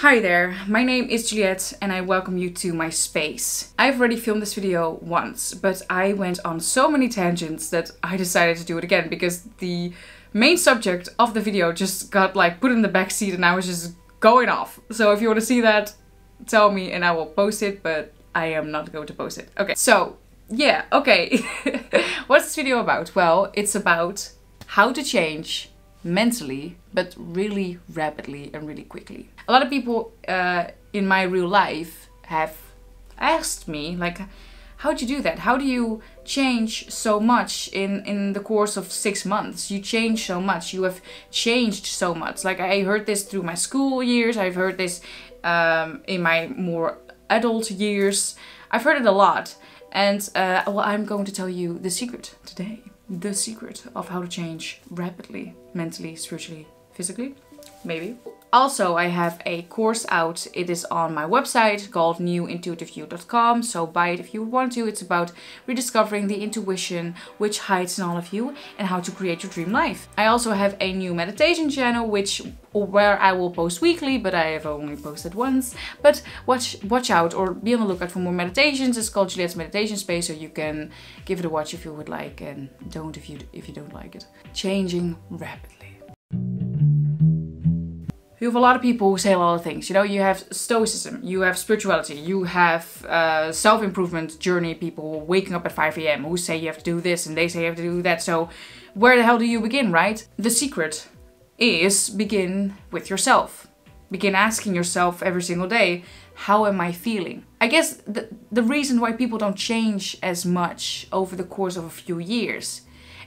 Hi there, my name is Juliet and I welcome you to my space. I've already filmed this video once, but I went on so many tangents that I decided to do it again because the main subject of the video just got like put in the back seat and I was just going off. So if you want to see that, tell me and I will post it, but I am not going to post it. Okay, so yeah, okay. What's this video about? Well, it's about how to change mentally, but really rapidly and really quickly. A lot of people uh, in my real life have asked me, like, how do you do that? How do you change so much in, in the course of six months? You change so much. You have changed so much. Like, I heard this through my school years, I've heard this um, in my more adult years. I've heard it a lot. And uh, well, I'm going to tell you the secret today the secret of how to change rapidly, mentally, spiritually, physically, maybe. Also, I have a course out. It is on my website called newintuitiveyou.com. So buy it if you want to. It's about rediscovering the intuition which hides in all of you and how to create your dream life. I also have a new meditation channel which where I will post weekly, but I have only posted once. But watch watch out or be on the lookout for more meditations. It's called Juliet's Meditation Space, so you can give it a watch if you would like and don't if you if you don't like it. Changing rapidly. You have a lot of people who say a lot of things. You know, you have stoicism, you have spirituality, you have uh, self-improvement journey people waking up at 5 a.m. who say you have to do this and they say you have to do that. So where the hell do you begin, right? The secret is begin with yourself. Begin asking yourself every single day, how am I feeling? I guess the, the reason why people don't change as much over the course of a few years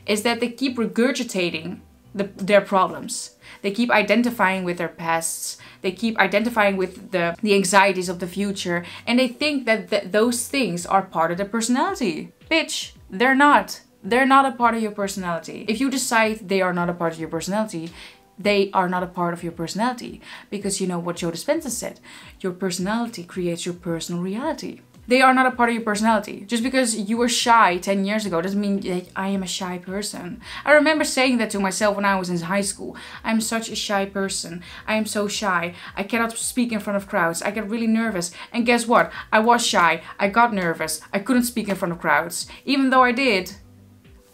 is that they keep regurgitating the, their problems. They keep identifying with their pasts. They keep identifying with the, the anxieties of the future. And they think that th those things are part of their personality. Bitch, they're not. They're not a part of your personality. If you decide they are not a part of your personality, they are not a part of your personality. Because you know what Joe Dispenza said. Your personality creates your personal reality they are not a part of your personality. Just because you were shy 10 years ago doesn't mean that I am a shy person. I remember saying that to myself when I was in high school. I'm such a shy person. I am so shy. I cannot speak in front of crowds. I get really nervous. And guess what? I was shy. I got nervous. I couldn't speak in front of crowds. Even though I did,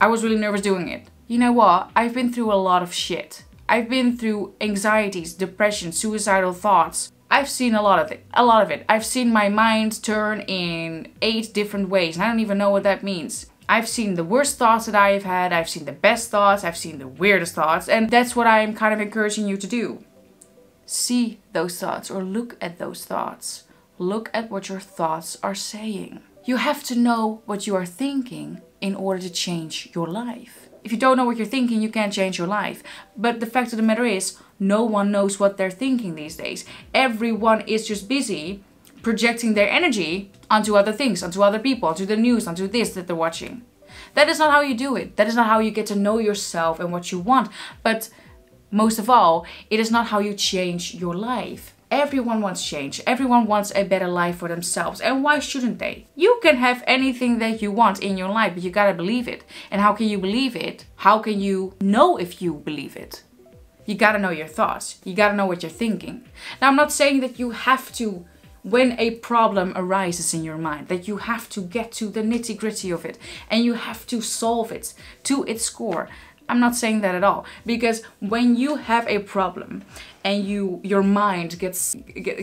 I was really nervous doing it. You know what? I've been through a lot of shit. I've been through anxieties, depression, suicidal thoughts, I've seen a lot of it. A lot of it. I've seen my mind turn in eight different ways and I don't even know what that means. I've seen the worst thoughts that I've had, I've seen the best thoughts, I've seen the weirdest thoughts, and that's what I'm kind of encouraging you to do. See those thoughts or look at those thoughts. Look at what your thoughts are saying. You have to know what you are thinking in order to change your life. If you don't know what you're thinking, you can't change your life. But the fact of the matter is, no one knows what they're thinking these days. Everyone is just busy projecting their energy onto other things, onto other people, onto the news, onto this that they're watching. That is not how you do it. That is not how you get to know yourself and what you want. But most of all, it is not how you change your life. Everyone wants change. Everyone wants a better life for themselves. And why shouldn't they? You can have anything that you want in your life, but you gotta believe it. And how can you believe it? How can you know if you believe it? You gotta know your thoughts. You gotta know what you're thinking. Now, I'm not saying that you have to, when a problem arises in your mind, that you have to get to the nitty gritty of it and you have to solve it to its core. I'm not saying that at all because when you have a problem and you your mind gets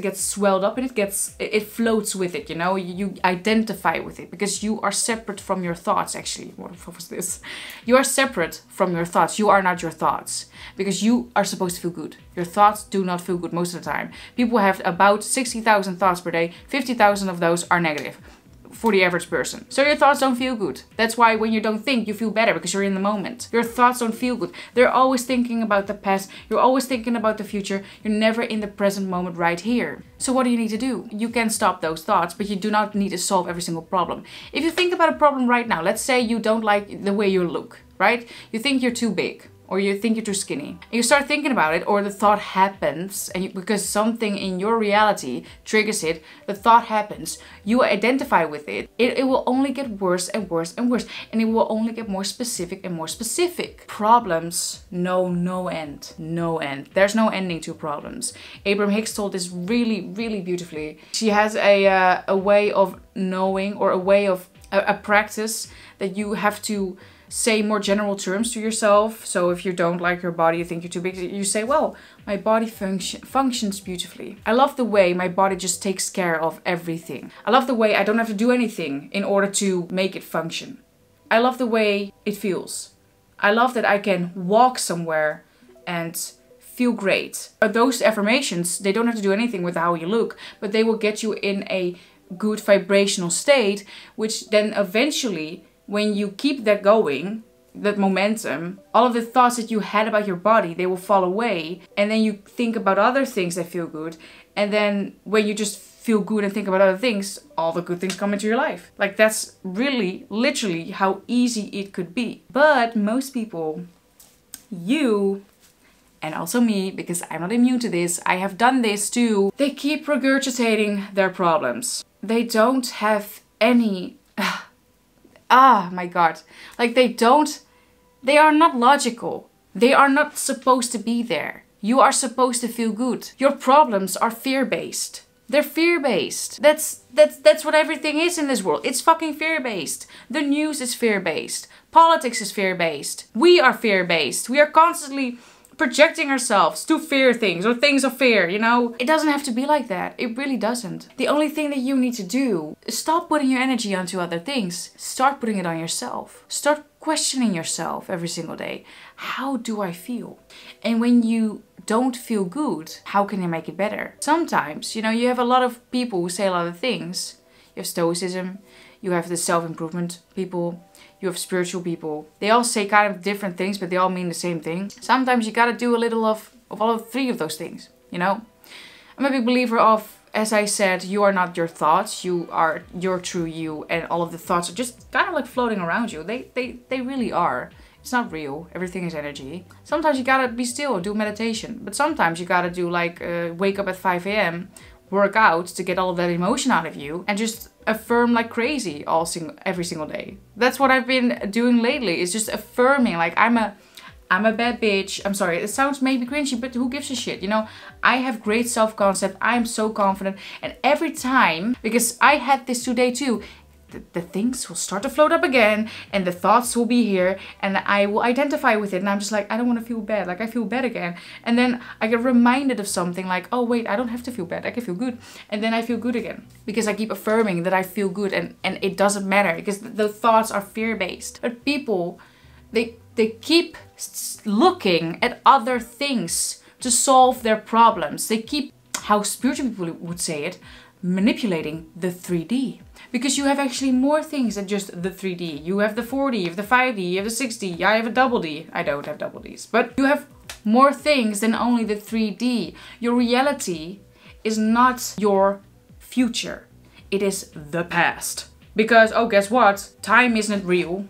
gets swelled up and it gets it floats with it you know? You identify with it because you are separate from your thoughts actually. What was this? You are separate from your thoughts. You are not your thoughts because you are supposed to feel good. Your thoughts do not feel good most of the time. People have about 60,000 thoughts per day. 50,000 of those are negative for the average person. So your thoughts don't feel good. That's why when you don't think, you feel better because you're in the moment. Your thoughts don't feel good. They're always thinking about the past. You're always thinking about the future. You're never in the present moment right here. So what do you need to do? You can stop those thoughts, but you do not need to solve every single problem. If you think about a problem right now, let's say you don't like the way you look, right? You think you're too big or you think you're too skinny. You start thinking about it or the thought happens and you, because something in your reality triggers it, the thought happens, you identify with it, it, it will only get worse and worse and worse and it will only get more specific and more specific. Problems know no end, no end. There's no ending to problems. Abraham Hicks told this really, really beautifully. She has a, uh, a way of knowing or a way of a, a practice that you have to say more general terms to yourself. So if you don't like your body, you think you're too big, you say, well, my body function functions beautifully. I love the way my body just takes care of everything. I love the way I don't have to do anything in order to make it function. I love the way it feels. I love that I can walk somewhere and feel great. Those affirmations, they don't have to do anything with how you look, but they will get you in a good vibrational state, which then eventually when you keep that going, that momentum, all of the thoughts that you had about your body, they will fall away. And then you think about other things that feel good. And then when you just feel good and think about other things, all the good things come into your life. Like that's really, literally how easy it could be. But most people, you, and also me, because I'm not immune to this, I have done this too, they keep regurgitating their problems. They don't have any ah, ah my god. Like they don't they are not logical. They are not supposed to be there. You are supposed to feel good. Your problems are fear-based. They're fear-based. That's that's that's what everything is in this world. It's fucking fear-based. The news is fear-based. Politics is fear-based. We are fear-based. We are constantly projecting ourselves to fear things or things of fear, you know? It doesn't have to be like that. It really doesn't. The only thing that you need to do is stop putting your energy onto other things. Start putting it on yourself. Start questioning yourself every single day. How do I feel? And when you don't feel good, how can you make it better? Sometimes, you know, you have a lot of people who say a lot of things. You have stoicism, you have the self-improvement people, you have spiritual people. They all say kind of different things, but they all mean the same thing. Sometimes you gotta do a little of, of all three of those things, you know? I'm a big believer of, as I said, you are not your thoughts, you are your true you, and all of the thoughts are just kind of like floating around you. They, they, they really are. It's not real. Everything is energy. Sometimes you gotta be still, do meditation. But sometimes you gotta do like uh, wake up at 5 a.m., work out to get all that emotion out of you, and just affirm like crazy all single every single day. That's what I've been doing lately. Is just affirming like I'm a I'm a bad bitch. I'm sorry, it sounds maybe cringy, but who gives a shit? You know, I have great self-concept. I'm so confident. And every time, because I had this today too, the, things will start to float up again and the thoughts will be here and I will identify with it. And I'm just like I don't want to feel bad like I feel bad again. And then I get reminded of something like oh wait I don't have to feel bad I can feel good. And then I feel good again because I keep affirming that I feel good and and it doesn't matter because the thoughts are fear-based. But people they they keep looking at other things to solve their problems. They keep how spiritual people would say it manipulating the 3D because you have actually more things than just the 3D. You have the 4D, you have the 5D, you have the 6D, I have a double D. I don't have double Ds, but you have more things than only the 3D. Your reality is not your future. It is the past. Because, oh, guess what? Time isn't real.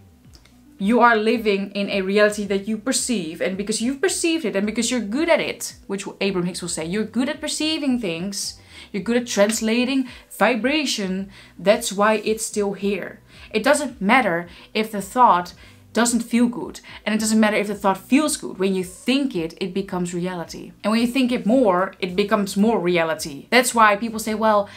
You are living in a reality that you perceive, and because you've perceived it and because you're good at it, which Abraham Hicks will say, you're good at perceiving things, you're good at translating vibration. That's why it's still here. It doesn't matter if the thought doesn't feel good. And it doesn't matter if the thought feels good. When you think it, it becomes reality. And when you think it more, it becomes more reality. That's why people say, well,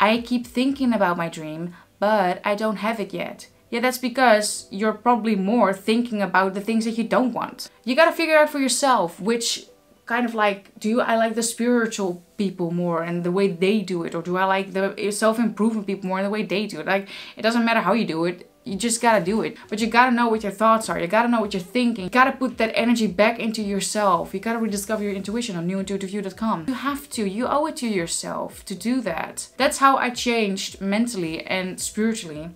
I keep thinking about my dream, but I don't have it yet. Yeah, that's because you're probably more thinking about the things that you don't want. You gotta figure out for yourself which kind of like, do I like the spiritual people more and the way they do it? Or do I like the self-improvement people more and the way they do it? Like, it doesn't matter how you do it. You just gotta do it. But you gotta know what your thoughts are. You gotta know what you're thinking. You gotta put that energy back into yourself. You gotta rediscover your intuition on newintuitiveyou.com. You have to. You owe it to yourself to do that. That's how I changed mentally and spiritually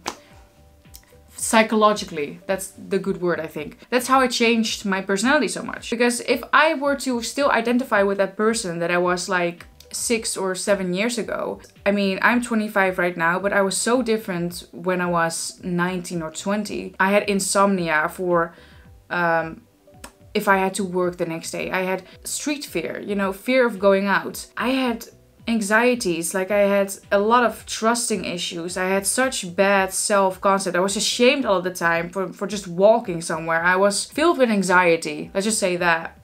psychologically. That's the good word, I think. That's how I changed my personality so much. Because if I were to still identify with that person that I was like six or seven years ago. I mean, I'm 25 right now, but I was so different when I was 19 or 20. I had insomnia for um, if I had to work the next day. I had street fear, you know, fear of going out. I had anxieties. Like i had a lot of trusting issues. I had such bad self-concept. I was ashamed all the time for, for just walking somewhere. I was filled with anxiety. Let's just say that.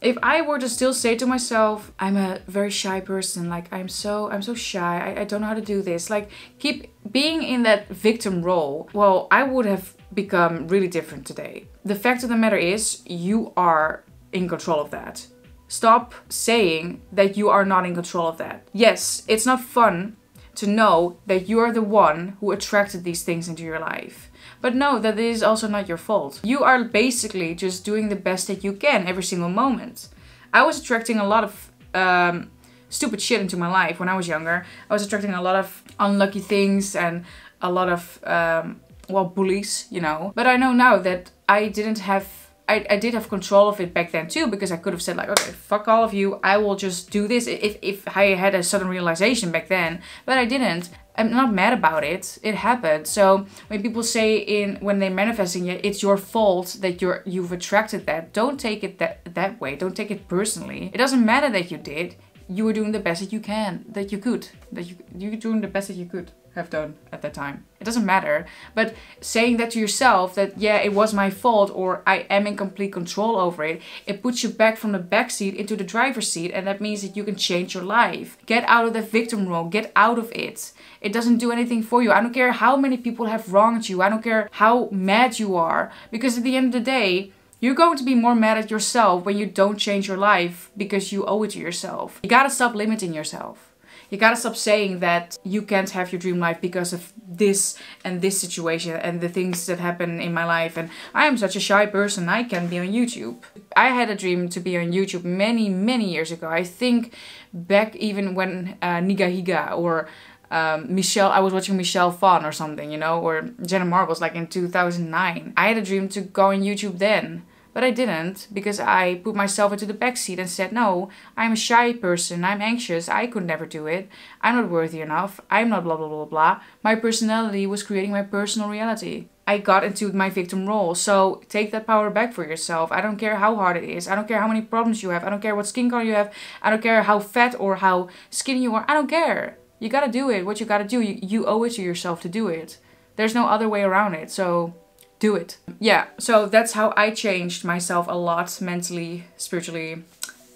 If I were to still say to myself, I'm a very shy person, like I'm so I'm so shy, I, I don't know how to do this, like keep being in that victim role, well, I would have become really different today. The fact of the matter is, you are in control of that. Stop saying that you are not in control of that. Yes, it's not fun to know that you are the one who attracted these things into your life. But know that it is also not your fault. You are basically just doing the best that you can every single moment. I was attracting a lot of um, stupid shit into my life when I was younger. I was attracting a lot of unlucky things and a lot of, um, well, bullies, you know. But I know now that I didn't have I, I did have control of it back then too because I could have said like okay fuck all of you I will just do this if, if I had a sudden realization back then but I didn't I'm not mad about it. It happened. So when people say in when they're manifesting it, it's your fault that you're you've attracted that. Don't take it that that way. Don't take it personally. It doesn't matter that you did. You were doing the best that you can, that you could, that you you were doing the best that you could have done at that time. It doesn't matter. But saying that to yourself that, yeah, it was my fault or I am in complete control over it, it puts you back from the back seat into the driver's seat. And that means that you can change your life. Get out of the victim role. Get out of it. It doesn't do anything for you. I don't care how many people have wronged you. I don't care how mad you are. Because at the end of the day, you're going to be more mad at yourself when you don't change your life because you owe it to yourself. You gotta stop limiting yourself. You gotta stop saying that you can't have your dream life because of this and this situation and the things that happen in my life. And I am such a shy person, I can be on YouTube. I had a dream to be on YouTube many, many years ago. I think back even when uh, Nigahiga or um, Michelle, I was watching Michelle Phan or something, you know, or Jenna Marbles like in 2009. I had a dream to go on YouTube then. But I didn't because I put myself into the backseat and said, no, I'm a shy person, I'm anxious, I could never do it, I'm not worthy enough, I'm not blah blah blah blah. My personality was creating my personal reality. I got into my victim role. So take that power back for yourself. I don't care how hard it is. I don't care how many problems you have. I don't care what skin color you have. I don't care how fat or how skinny you are. I don't care. You gotta do it. What you gotta do. You, you owe it to yourself to do it. There's no other way around it. So do it. Yeah, so that's how I changed myself a lot mentally, spiritually,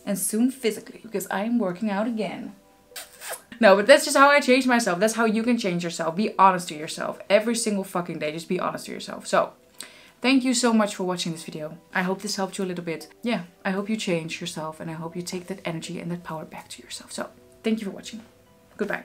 and soon physically because I'm working out again. No, but that's just how I changed myself. That's how you can change yourself. Be honest to yourself. Every single fucking day, just be honest to yourself. So, thank you so much for watching this video. I hope this helped you a little bit. Yeah, I hope you change yourself and I hope you take that energy and that power back to yourself. So, thank you for watching. Goodbye.